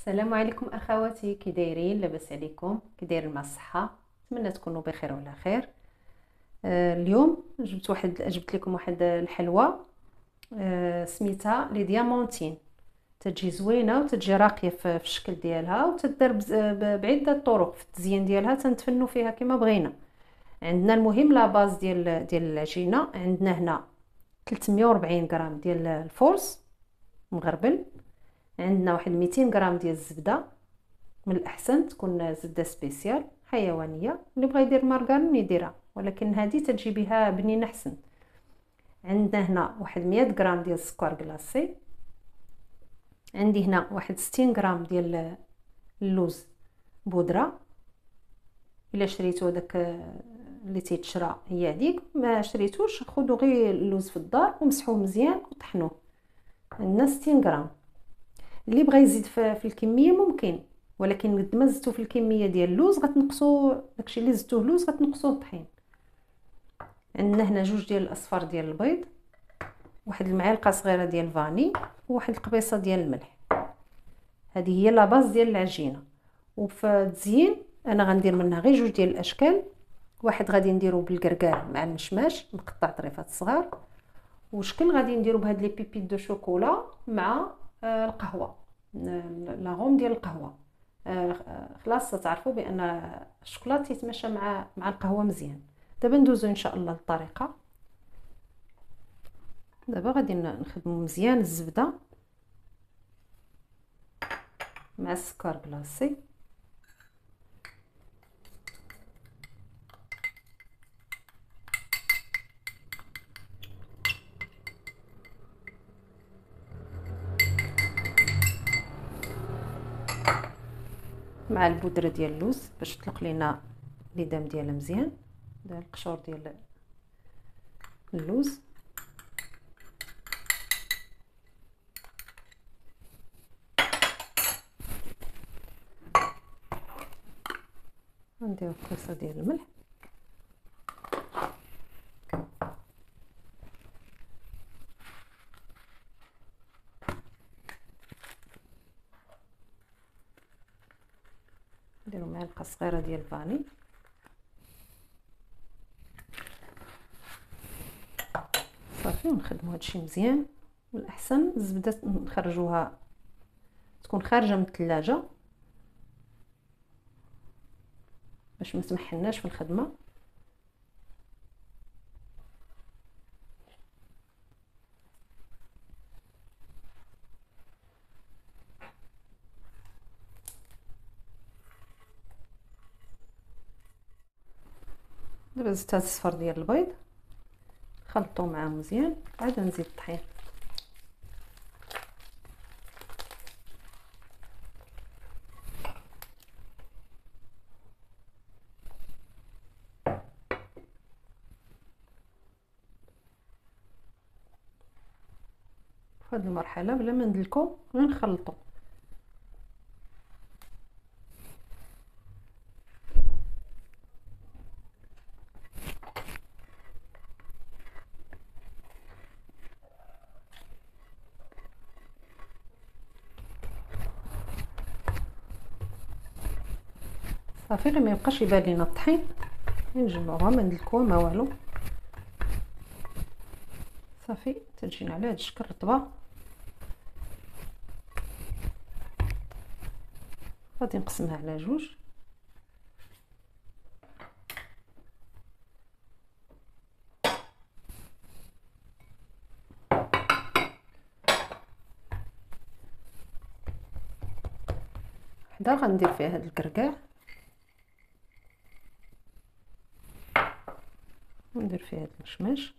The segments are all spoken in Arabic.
السلام عليكم أخواتي كي دايرين؟ لاباس عليكم كي دايرين مع الصحة. نتمنى تكونوا بخير وعلى خير. آه اليوم جبت واحد جبت لكم واحد الحلوى آه سميتها les diamantines. تجي زوينة وتجي راقية في الشكل ديالها وتدار بعدة طرق في التزيين ديالها نتفننوا فيها كما بغينا. عندنا المهم la base ديال ديال العجينة. عندنا هنا 340 غرام ديال ال force مغربل. عندنا واحد 200 غرام ديال الزبدة. من الأحسن تكون زبدة spéciale حيوانية اللي بغى يدير مارغرين يديرها ولكن هذه تجي بها بنينه أحسن. عندنا هنا واحد 100 غرام ديال السكر glacé عندي هنا واحد 60 غرام ديال اللوز بودرة. إلا شريتو هذاك اللي تيتشرى هي هذيك ما شريتوش خذوا غير اللوز في الدار ومسحوه مزيان وطحنوه. عندنا 60 غرام. اللي بغى يزيد في الكمية ممكن. ولكن قد ما زدتو في الكمية ديال اللوز غتنقصوا داكشي اللي زدتوه اللوز غتنقصوا الطحين. عندنا هنا جوج ديال الأصفار ديال البيض واحد المعلقة صغيرة ديال ال vanille وواحد القبيصة ديال الملح. هذه هي la base ديال العجينة. وفي التزيين أنا غندير منها غير جوج ديال الأشكال. واحد غادي نديرو بالكركاع مع المشماش مقطع طريفات صغار. وشكل غادي نديرو بهاد لي بيبيت دو شوكولا مع القهوة. لا غوم ديال القهوة. آه، خلاص تعرفوا بأن الشوكولاط يتمشى مع مع القهوة مزيان. دابا ندوزو إن شاء الله للطريقة. دابا غادي نخدمو مزيان الزبدة مع السكر كلاصي مع البودرة ديال اللوز باش تطلق لينا ليدام ديالها مزيان. هذا القشور ديال اللوز. نديرو قصه ديال الملح نديرو معلقه صغيره ديال الفاني صافي ونخدمو هادشي مزيان. والأحسن الزبدة نخرجوها تكون خارجة من الثلاجه باش ما تمحلناش في الخدمة. زدت هاد الصفر ديال البيض. خلطو معاه مزيان. عاد نزيد الطحين. هذه المرحلة بلا ما ندلكو غنخلطو. صافي ما يبقاش يبان لينا الطحين نجمعوها ما ندلكوها ما والو. صافي تجينا على هاد الشكل رطبة. غادي نقسمها على جوج. وحده غندير فيها هاد الكركاع وندير فيها هاد المشماش.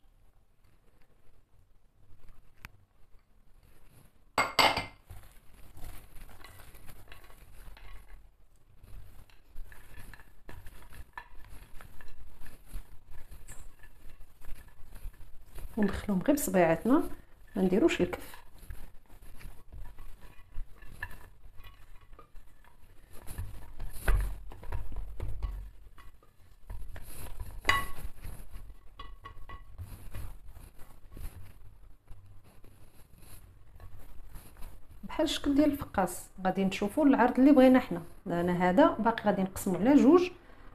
وندخلهم غير بصبيعاتنا ما نديروش الكف. بحال الشكل ديال الفقاس. غادي نشوفوا العرض اللي بغينا حنا. أنا هذا باقي غادي نقسمو على جوج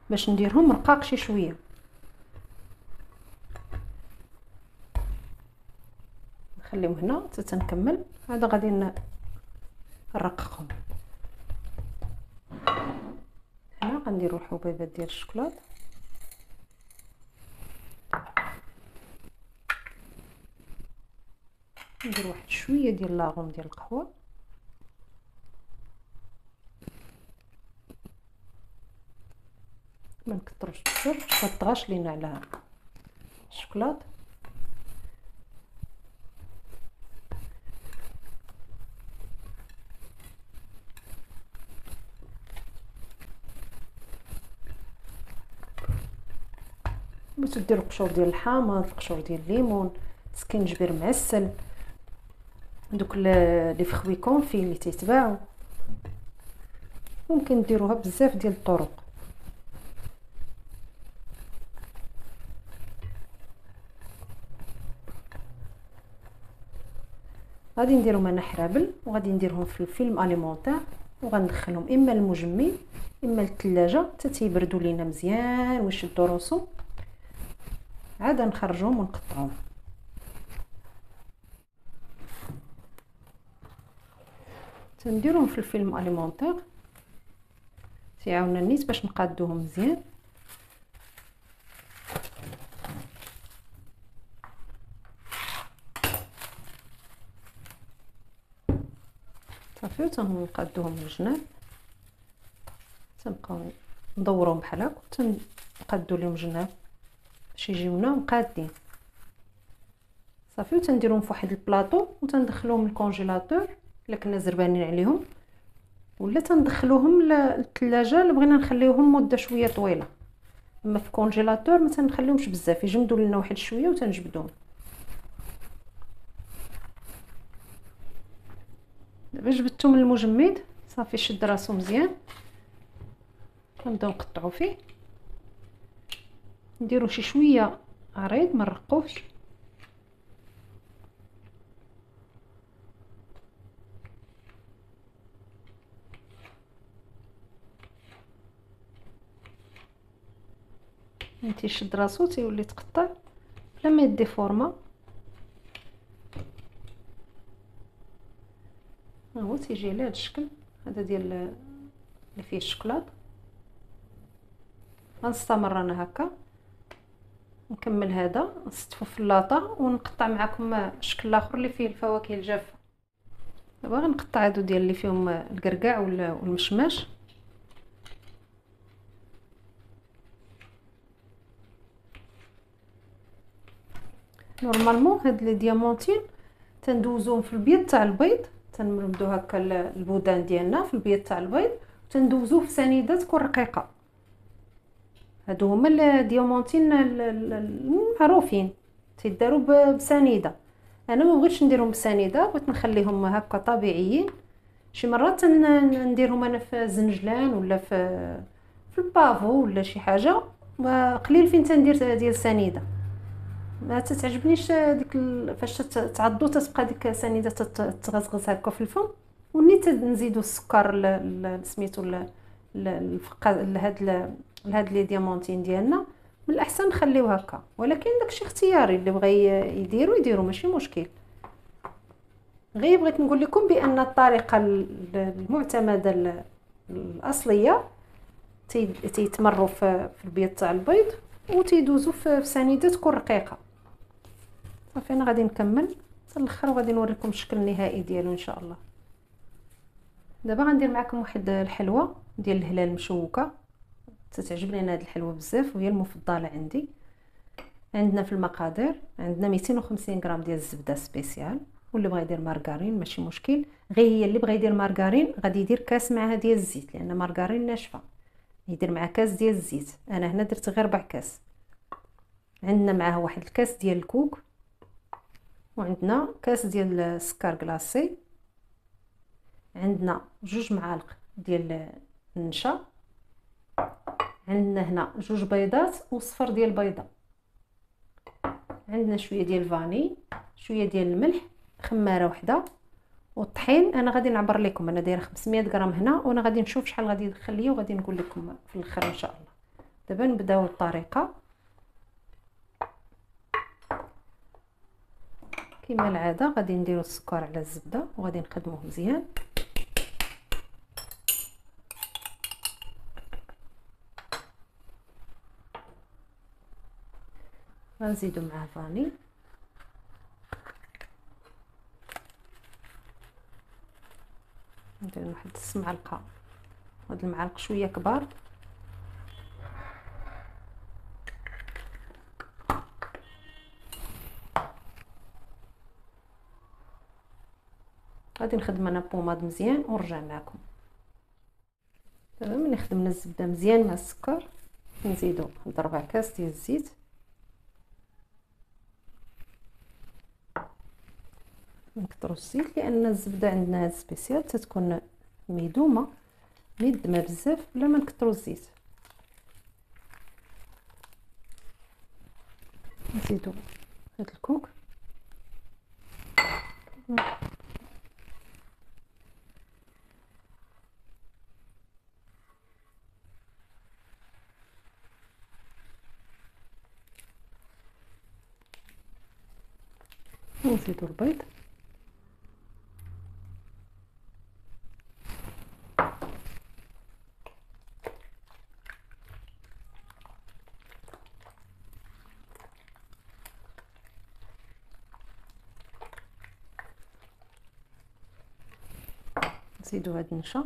باش نديرهم رقاق شي شوية. نخليهم هنا حتى تنكمل هذا غادي نرققهم. هنا غنديروا الحبيبات ديال الشكلاط ندير واحد شوية ديال لاغوم ديال القهوة. ما نكثروش بزاف ما تطغاش لينا على الشكلاط بغيتو ديروا قشور ديال الحامض قشور ديال الليمون سكينجبير معسل دوك لي فخوي كونفي اللي تيتباعوا ممكن ديروها بزاف ديال الطرق. غادي نديرو معنا حرابل وغادي نديرهم في الفيلم اليمونتير وغندخلهم إما المجمد إما للثلاجه حتى تيبردوا لينا مزيان ويشدوا روسو عاد نخرجهم ونقطعهم. تنديرهم في الفيلم اليمونتير تيعاوننا نيت باش نقادوهم مزيان. صافي وتنقادوهم من الجناب. تنبقاو ندوروهم بحال هكا تنقادو لهم جناب. باش يجيونا مقادين صافي وتنديرهم في واحد البلاطو وتندخلوهم للكونجيلاتور إلا كنا زربانين عليهم. ولا تندخلوهم للثلاجة اللي بغينا نخليوهم مدة شوية طويلة. أما في الكونجيلاتور ما تنخليهمش بزاف يجمدوا لنا واحد شوية وتنجبدوهم. دابا جبدتو من المجمد صافي شد راسو مزيان. كنبداو نقطعو فيه. نديرو شي شوية عريض ما نرقوش. تيشد راسو تيولي تقطع. بلا ما يدي فورمه هو تيجي على هذا الشكل هذا ديال اللي فيه الشكلاط. غنستمر أنا هكا. نكمل هذا نستفو في اللاطه ونقطع معكم شكل آخر اللي فيه الفواكه الجافة. دابا غنقطع هادو ديال اللي فيهم الكركاع والمشماش. normalement هاد les diamantines تندوزوهم في البيض تاع البيض. تنمردو هكا ال boudin ديالنا في البيض تاع البيض وتندوزوه في سنيدة تكون رقيقة. هادو هما ال diamantines المعروفين تيداروا بسنيدة. أنا ما بغيتش نديرهم بسنيدة بغيت نخليهم هكا طبيعيين. شي مرات نديرهم أنا في زنجلان ولا في في ال pavot ولا شي حاجة قليل فين تندير ديال سنيدة. ما تتعجبنيش ديك. فاش تعضو تتبقى ديك سنيدة تتغزغز هكا في الفم ونيت نزيدو السكر سميتو الفقا لهاد لهاد لي ديامونتين ديالنا من الأحسن نخليو هكا ولكن داكشي اختياري اللي بغى يديرو يديرو ماشي مشكل غير بغيت نقول لكم بأن الطريقة المعتمدة الأصلية تيتمروا في البيض تاع البيض وتيدوزو في سنيدة تكون رقيقة صافي أنا غادي نكمل. حتى الآخر وغادي نوريكم الشكل النهائي ديالو إن شاء الله. دابا غندير معكم واحد الحلوة ديال الهلال مشوكة. تتعجبني أنا هاد الحلوة بزاف وهي المفضلة عندي. عندنا في المقادير عندنا 250 غرام ديال الزبدة سبيسيال. واللي بغى يدير مارغرين ماشي مشكل. غير هي اللي بغى يدير مارغرين غادي يدير كاس معها ديال الزيت لأن مارغرين ناشفة. يدير مع كاس ديال الزيت. أنا هنا درت غير ربع كاس. عندنا معاه واحد الكاس ديال الكوك. وعندنا كاس ديال السكر كلاصي عندنا جوج معالق ديال النشا. عندنا هنا جوج بيضات وصفر ديال البيضه عندنا شوية ديال الفاني شوية ديال الملح خمارة وحدة والطحين. أنا غادي نعبر لكم أنا دايرة 500 غرام هنا وأنا غادي نشوف شحال غادي يدخل ليا وغادي نقول لكم في الآخر إن شاء الله. دابا نبدأو الطريقة. كما العادة غادي نديرو السكر على الزبدة وغادي نخدموه مزيان. غنزيدو معاه فاني. ندير واحد نص معلقه هاد المعالق شوية كبار. غادي نخدم أنا بوماد مزيان ونرجع معكم دابا ملي خدمنا الزبدة مزيان مع السكر نزيدو واحد ربع كاس ديال الزيت. نكثروا الزيت لأن الزبدة عندنا هاد سبيسيال تتكون ميدومة ميدمة بزاف بلا ما نكثروا الزيت. نزيدو هاد الكوك. نزيدو البيض نزيدو هاد النشا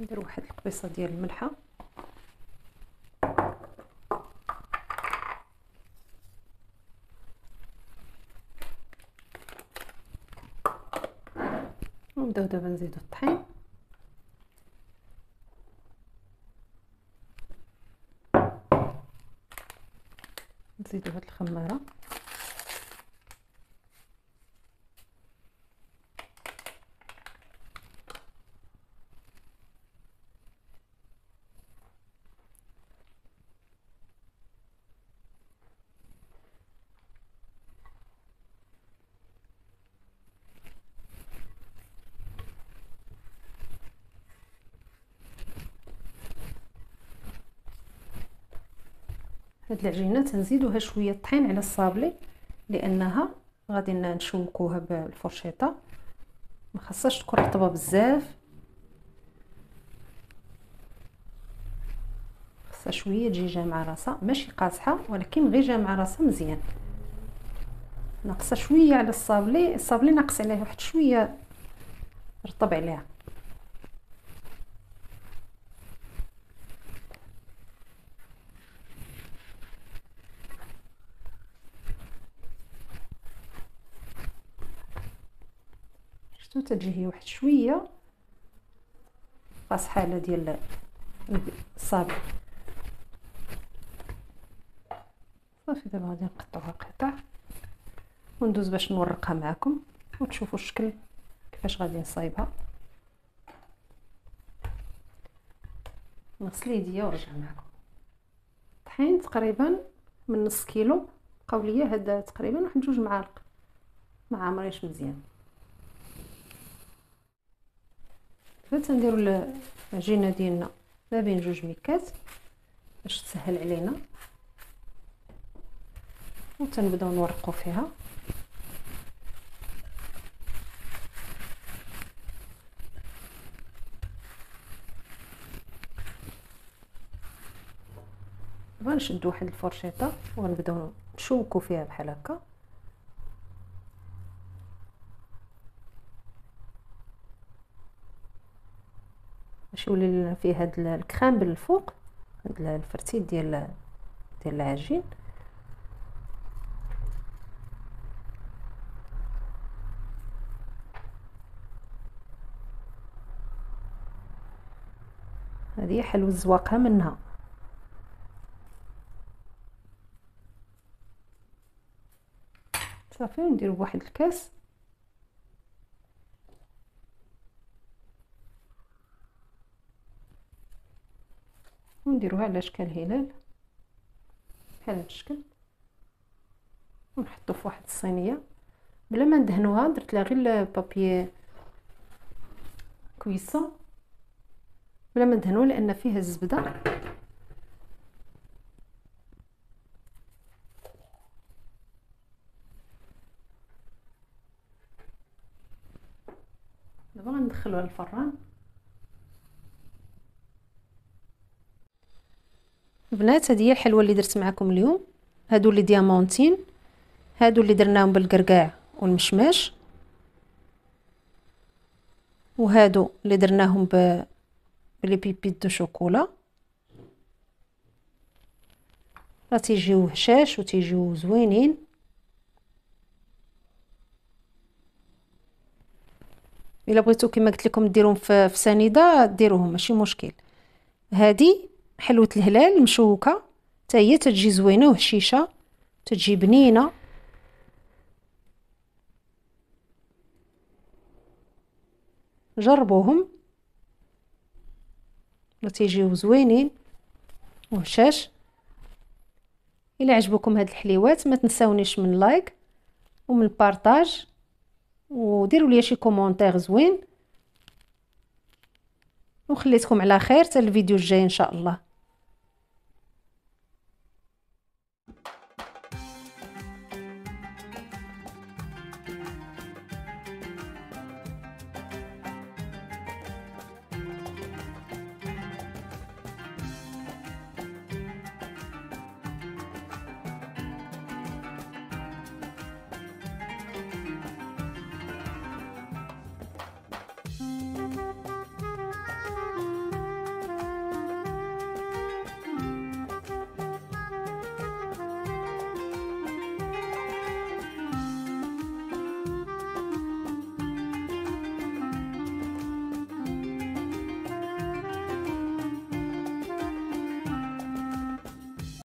ندير واحد القبيصة ديال الملحة. ونبداو دابا نزيدو الطحين. نزيدو هاد الخمارة. هاد العجينة تنزيدوها شوية طحين على الصابلي لأنها غادي نشوكوها بالفرشيطة. ما تكون رطبة بزاف. خاصها شوية تجي جامعة راسها ماشي قاصحة ولكن غير جامعة راسها مزيان. ناقصة شوية على الصابلي الصابلي ناقص عليه واحد شوية رطب عليها. شفتو تجي هي واحد شوية على ديال الصابع صافي دابا غادي نقطعوها قطع وندوز باش نورقها معكم وتشوفوا الشكل كيفاش غادي نصايبها. نغسل يديا ونرجع معكم طحين تقريبا من نص كيلو. بقاو ليا هاد تقريبا واحد جوج معالق. ما عمريش مزيان. دابا تنديرو العجينه ديالنا ما بين جوج ميكات باش تسهل علينا. وتنبداو نورقو فيها. دابا نشدو واحد الفرشيطة وغنبداو نشوكو فيها بحال هكا. باش يولي فيه هاد الكريم بالفوق هاد الفرتيت ديال ديال العجين. هذه حلو الزواقها منها. صافي نديرو بواحد الكاس. ونديروها على اشكال هلال. بحال هاد الشكل. ونحطو في واحد الصينية. بلا ما ندهنوها درت لها غير بابي كويسون. بلا ما ندهنو لأن فيها الزبدة. دابا غندخلوها للفران. البنات هذه هي الحلوة اللي درت معكم اليوم. هادو les diamantines هادو اللي درناهم بالقرقاع والمشماش وهادو اللي درناهم ب les pépites de chocolat. راه تيجيو هشاش وتيجيو زوينين. إلا بغيتو كما قلت لكم ديروهم في, سنيدة ديروهم ماشي مشكل. هذه حلوة الهلال مشوكة. حتى هي تتجي زوينة وهشيشه تتجي بنينة. جربوهم. تيجيو زوينين. وهشاش إلى عجبكم هاد الحليوات ما تنساونيش من like ومن ال partage. وديروا لي شي commentaire زوين. وخليتكم على خير. حتى الفيديو الجاي إن شاء الله.